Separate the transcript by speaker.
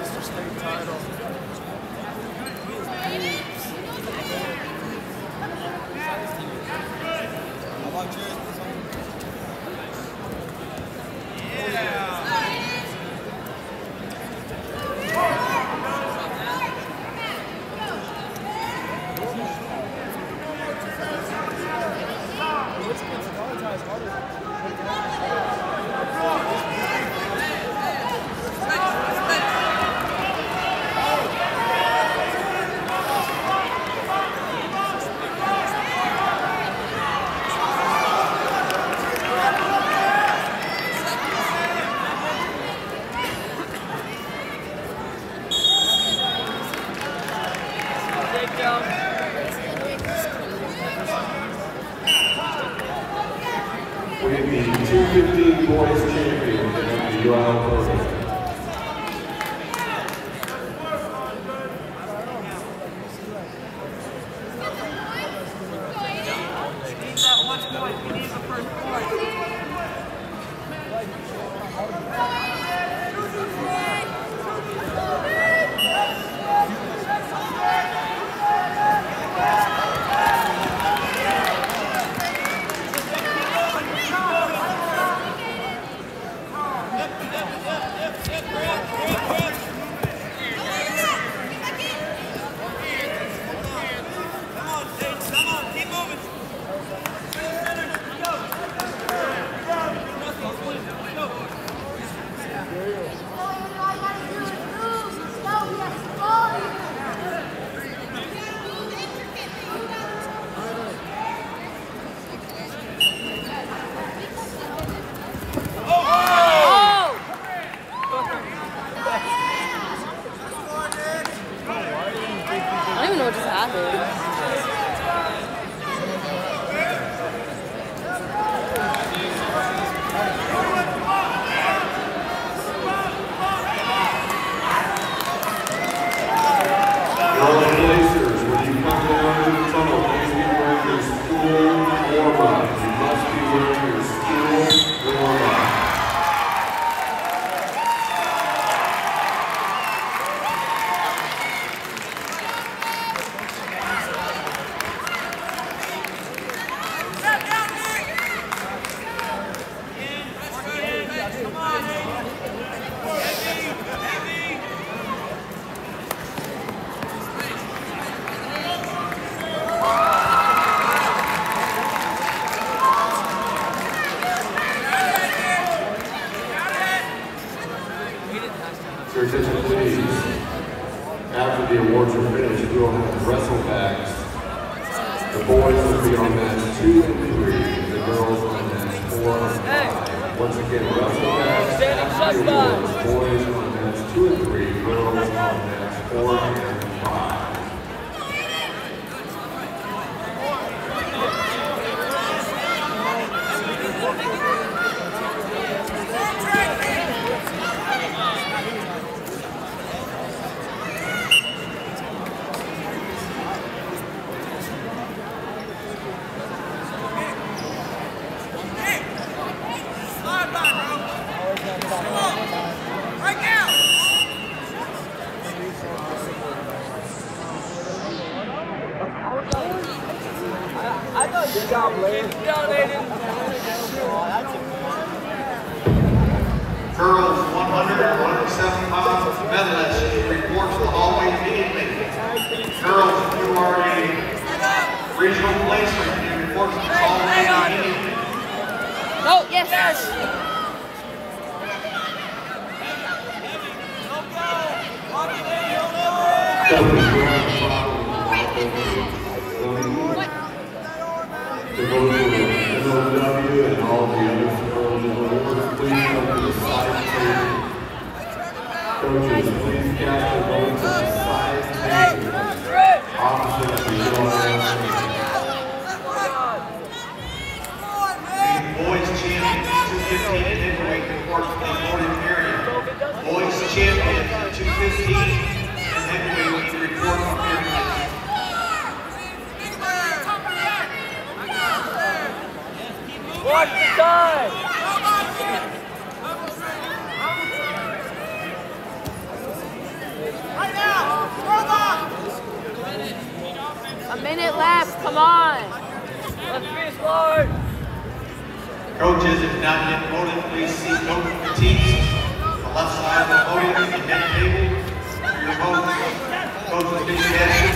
Speaker 1: Mr. State title. with the 250 boys champion, the program. Hey! Hallelujah. the awards are finished, we will have wrestlebacks. The boys will be on match two and three, the girls on match four and five. Once again, wrestlebacks, the awards, boys on match two and three, girls on match four and five.
Speaker 2: original place where you did reports. All hang on. No.
Speaker 3: Oh, yes. yes.
Speaker 1: Coaches, please cast your votes on the side table opposite the yellow
Speaker 2: 215 heavyweight. Boys champion 215 heavyweight time! Right now!
Speaker 3: A minute left, come on! Let's be smart.
Speaker 2: Coaches, if not yet voted, please see coach teams on the left side of the podium at the head table your votes. Coaches, please cast